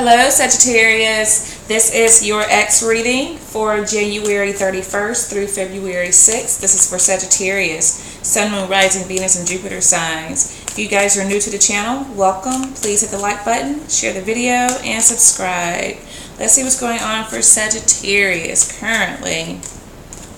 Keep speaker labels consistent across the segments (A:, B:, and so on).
A: Hello, Sagittarius. This is your ex reading for January 31st through February 6th. This is for Sagittarius, Sun, Moon, Rising, Venus, and Jupiter signs. If you guys are new to the channel, welcome. Please hit the like button, share the video, and subscribe. Let's see what's going on for Sagittarius currently.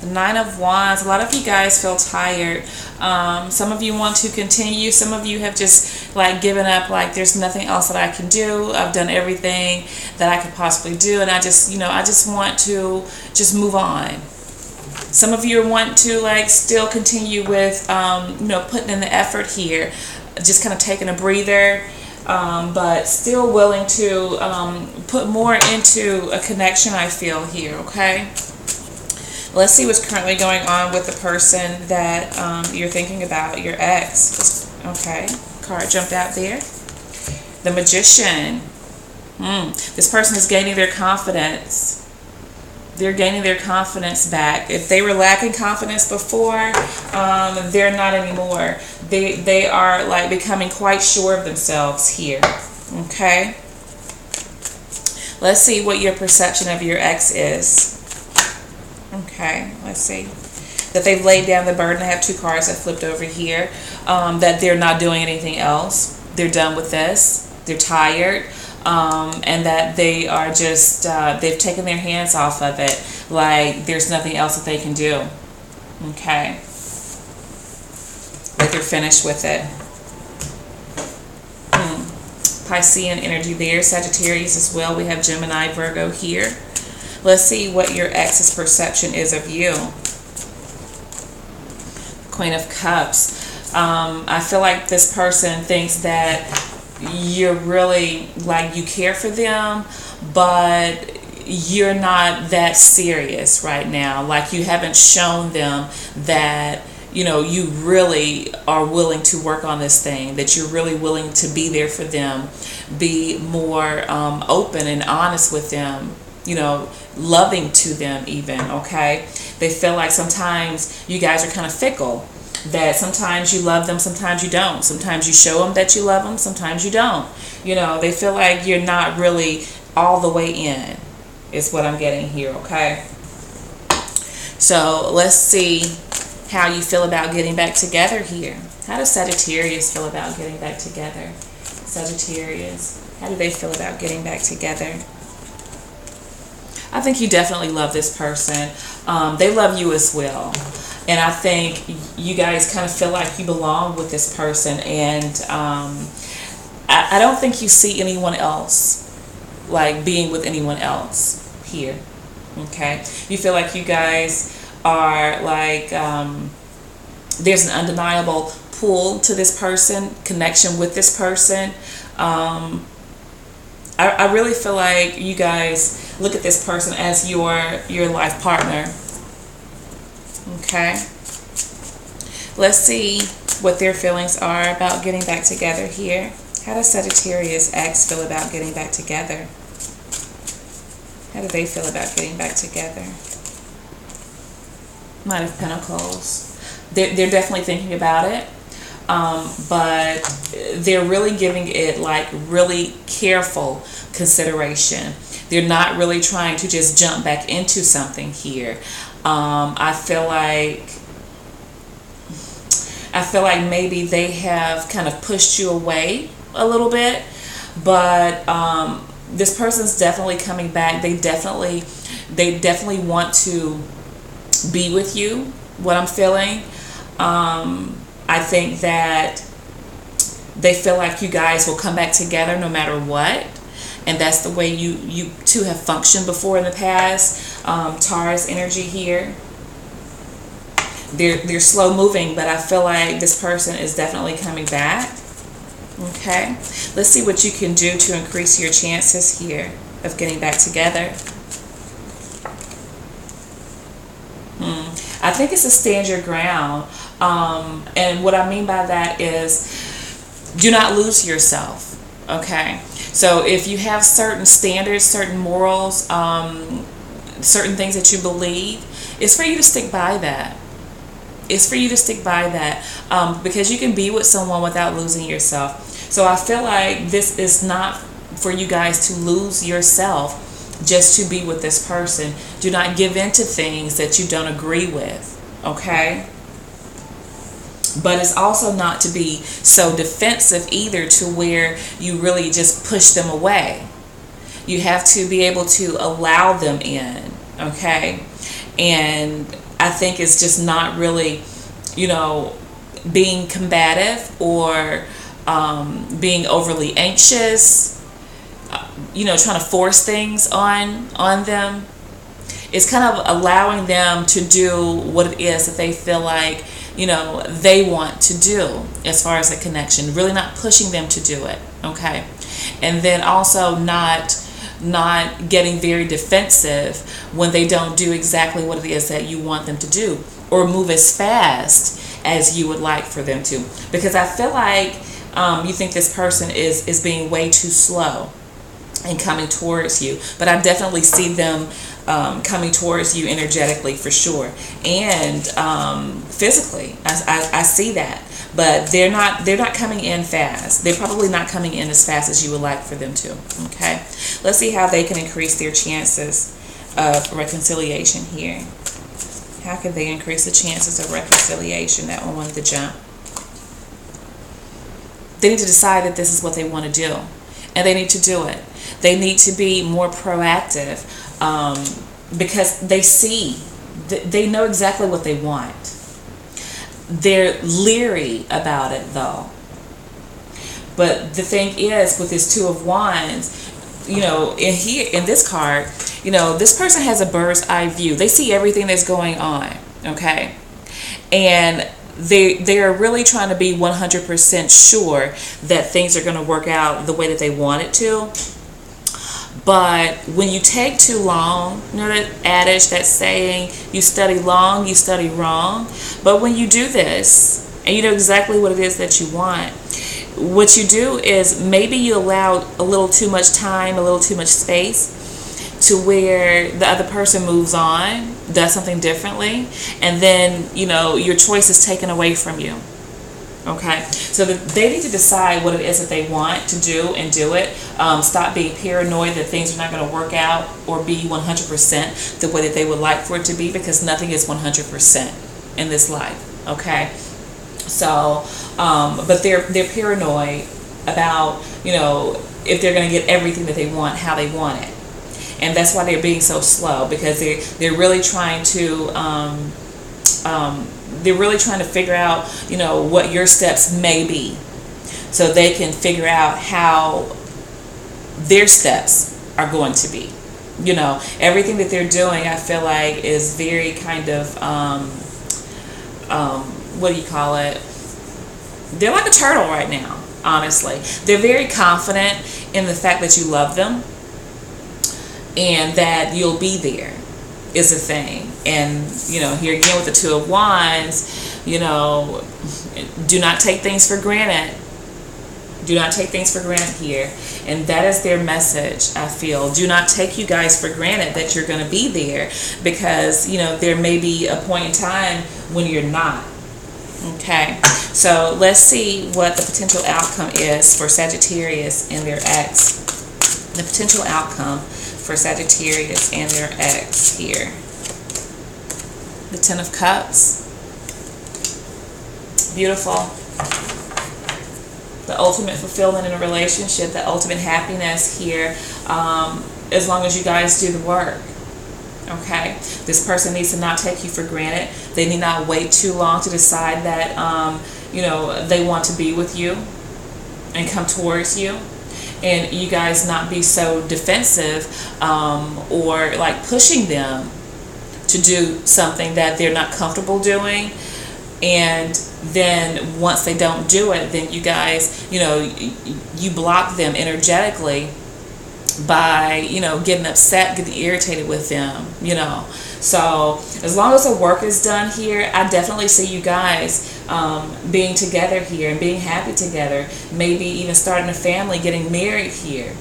A: The Nine of Wands. A lot of you guys feel tired. Um, some of you want to continue. Some of you have just like given up. Like there's nothing else that I can do. I've done everything that I could possibly do, and I just, you know, I just want to just move on. Some of you want to like still continue with, um, you know, putting in the effort here, just kind of taking a breather. Um, but still willing to um, put more into a connection I feel here, okay? Let's see what's currently going on with the person that um, you're thinking about, your ex. Okay, card jumped out there. The Magician. Hmm. This person is gaining their confidence. They're gaining their confidence back. If they were lacking confidence before, um, they're not anymore. They, they are like becoming quite sure of themselves here. Okay? Let's see what your perception of your ex is. Okay, let's see. That they've laid down the burden. I have two cards that flipped over here. Um, that they're not doing anything else. They're done with this. They're tired. Um, and that they are just, uh, they've taken their hands off of it. Like there's nothing else that they can do. Okay. Like they're finished with it. Hmm. Piscean energy there. Sagittarius as well. We have Gemini, Virgo here. Let's see what your ex's perception is of you. Queen of Cups. Um, I feel like this person thinks that you're really like you care for them, but you're not that serious right now. Like you haven't shown them that you know you really are willing to work on this thing that you're really willing to be there for them be more um, open and honest with them you know, loving to them even, okay? They feel like sometimes you guys are kind of fickle. That sometimes you love them, sometimes you don't. Sometimes you show them that you love them, sometimes you don't. You know, they feel like you're not really all the way in, is what I'm getting here, okay? So let's see how you feel about getting back together here. How does Sagittarius feel about getting back together? Sagittarius, how do they feel about getting back together? I think you definitely love this person. Um, they love you as well. And I think you guys kind of feel like you belong with this person. And um, I, I don't think you see anyone else like being with anyone else here. Okay? You feel like you guys are like, um, there's an undeniable pull to this person, connection with this person. Um, I, I really feel like you guys look at this person as your your life partner. Okay. Let's see what their feelings are about getting back together here. How does Sagittarius ex feel about getting back together? How do they feel about getting back together? Knight of Pentacles. They're, they're definitely thinking about it um, but they're really giving it like really careful consideration. They're not really trying to just jump back into something here. Um, I feel like I feel like maybe they have kind of pushed you away a little bit, but um, this person's definitely coming back. They definitely they definitely want to be with you. What I'm feeling. Um, I think that they feel like you guys will come back together no matter what. And that's the way you, you two have functioned before in the past. Um, Taurus energy here. They're, they're slow moving, but I feel like this person is definitely coming back. Okay. Let's see what you can do to increase your chances here of getting back together. Hmm. I think it's a stand your ground. Um, and what I mean by that is do not lose yourself. Okay. So if you have certain standards, certain morals, um, certain things that you believe, it's for you to stick by that. It's for you to stick by that um, because you can be with someone without losing yourself. So I feel like this is not for you guys to lose yourself just to be with this person. Do not give in to things that you don't agree with, okay? But it's also not to be so defensive either to where you really just push them away. You have to be able to allow them in, okay? And I think it's just not really, you know, being combative or um, being overly anxious you know trying to force things on on them it's kind of allowing them to do what it is that they feel like you know they want to do as far as a connection really not pushing them to do it okay? And then also not not getting very defensive when they don't do exactly what it is that you want them to do or move as fast as you would like for them to. Because i feel like um, you think this person is is being way too slow and coming towards you. But I definitely see them um, coming towards you energetically for sure, and um, physically. I, I, I, see that, but they're not they're not coming in fast. They're probably not coming in as fast as you would like for them to. Okay, let's see how they can increase their chances of reconciliation here. How can they increase the chances of reconciliation? That one wanted to jump. They need to decide that this is what they want to do, and they need to do it they need to be more proactive um, because they see, they know exactly what they want. They're leery about it though. But the thing is, with this Two of Wands, you know, in here in this card, you know, this person has a bird's eye view. They see everything that's going on. Okay, and they they are really trying to be 100% sure that things are going to work out the way that they want it to but when you take too long, you know that adage, that saying, you study long, you study wrong. But when you do this, and you know exactly what it is that you want, what you do is maybe you allow a little too much time, a little too much space to where the other person moves on, does something differently, and then, you know, your choice is taken away from you. Okay, so the, they need to decide what it is that they want to do and do it. Um, stop being paranoid that things are not going to work out or be 100% the way that they would like for it to be because nothing is 100% in this life. Okay, so um, but they're they're paranoid about you know if they're going to get everything that they want how they want it, and that's why they're being so slow because they they're really trying to. Um, um they're really trying to figure out, you know, what your steps may be so they can figure out how their steps are going to be. You know, everything that they're doing, I feel like, is very kind of, um, um, what do you call it? They're like a turtle right now, honestly. They're very confident in the fact that you love them and that you'll be there is a thing. And, you know, here again with the Two of Wands, you know, do not take things for granted. Do not take things for granted here. And that is their message, I feel. Do not take you guys for granted that you're going to be there because, you know, there may be a point in time when you're not. Okay, so let's see what the potential outcome is for Sagittarius and their ex. The potential outcome for Sagittarius and their ex here. The Ten of Cups. Beautiful. The ultimate fulfillment in a relationship, the ultimate happiness here, um, as long as you guys do the work. Okay, this person needs to not take you for granted. They need not wait too long to decide that um, you know they want to be with you and come towards you and you guys not be so defensive um, or like pushing them to do something that they're not comfortable doing. And then once they don't do it then you guys you know you block them energetically by you know getting upset getting irritated with them you know so as long as the work is done here i definitely see you guys um, being together here and being happy together. Maybe even starting a family, getting married here.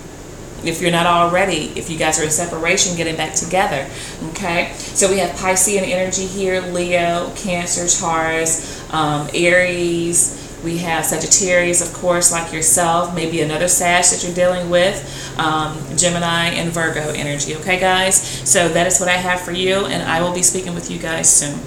A: If you're not already, if you guys are in separation, getting back together. Okay? So we have Piscean energy here Leo, Cancer, Taurus, um, Aries, We have Sagittarius, of course, like yourself, maybe another Sag that you're dealing with, um, Gemini and Virgo energy. Okay, guys? So that is what I have for you, and I will be speaking with you guys soon.